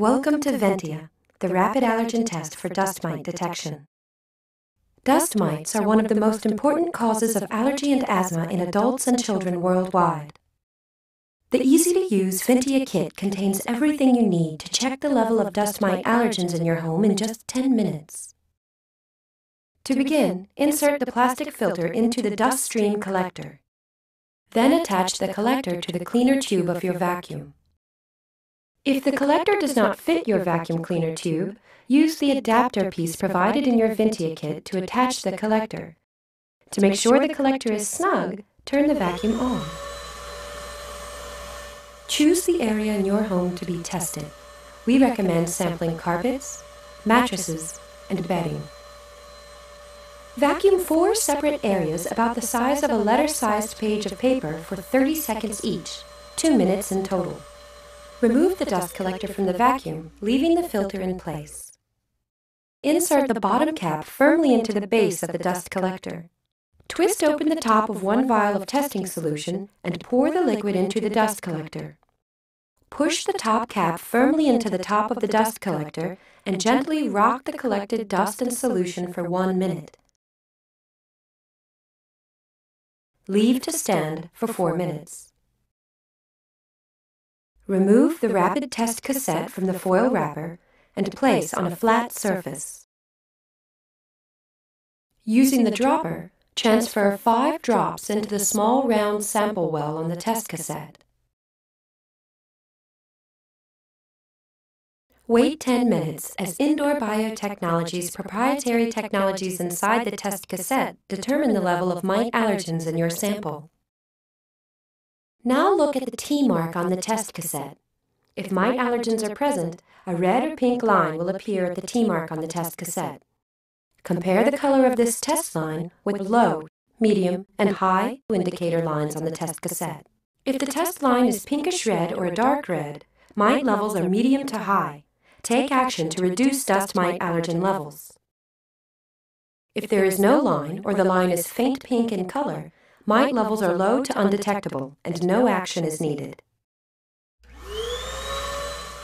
Welcome to Ventia, the rapid allergen test for dust mite detection. Dust mites are one of the most important causes of allergy and asthma in adults and children worldwide. The easy-to-use Ventia kit contains everything you need to check the level of dust mite allergens in your home in just 10 minutes. To begin, insert the plastic filter into the dust stream collector. Then attach the collector to the cleaner tube of your vacuum. If the collector does not fit your vacuum cleaner tube, use the adapter piece provided in your Ventia kit to attach the collector. To make sure the collector is snug, turn the vacuum on. Choose the area in your home to be tested. We recommend sampling carpets, mattresses, and bedding. Vacuum four separate areas about the size of a letter-sized page of paper for 30 seconds each, 2 minutes in total. Remove the dust collector from the vacuum, leaving the filter in place. Insert the bottom cap firmly into the base of the dust collector. Twist open the top of one vial of testing solution and pour the liquid into the dust collector. Push the top cap firmly into the top of the dust collector and gently rock the collected dust and solution for one minute. Leave to stand for four minutes. Remove the rapid test cassette from the foil wrapper and place on a flat surface. Using the dropper, transfer five drops into the small round sample well on the test cassette. Wait 10 minutes as Indoor Biotechnology's proprietary technologies inside the test cassette determine the level of mite allergens in your sample. Now look at the T mark on the test cassette. If mite allergens are present, a red or pink line will appear at the T mark on the test cassette. Compare the color of this test line with low, medium, and high indicator lines on the test cassette. If the test line is pinkish red or a dark red, mite levels are medium to high. Take action to reduce dust mite allergen levels. If there is no line or the line is faint pink in color, mite levels are low to undetectable and no action is needed.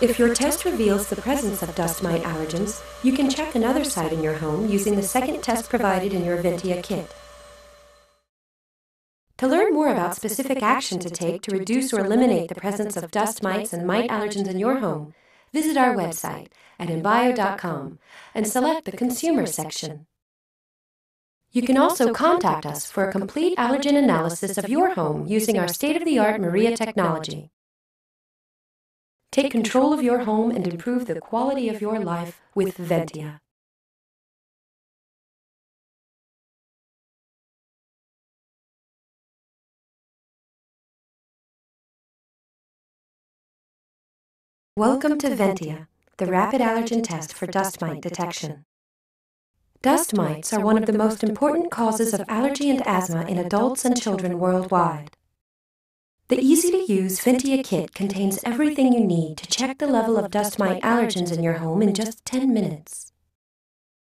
If your test reveals the presence of dust mite allergens, you can check another site in your home using the second test provided in your Ventia kit. To learn more about specific action to take to reduce or eliminate the presence of dust mites and mite allergens in your home, visit our website at inbio.com and select the Consumer section. You can also contact us for a complete allergen analysis of your home using our state-of-the-art Maria technology. Take control of your home and improve the quality of your life with Ventia. Welcome to Ventia, the rapid allergen test for dust mite detection. Dust mites are one of the most important causes of allergy and asthma in adults and children worldwide. The easy-to-use Ventia kit contains everything you need to check the level of dust mite allergens in your home in just 10 minutes.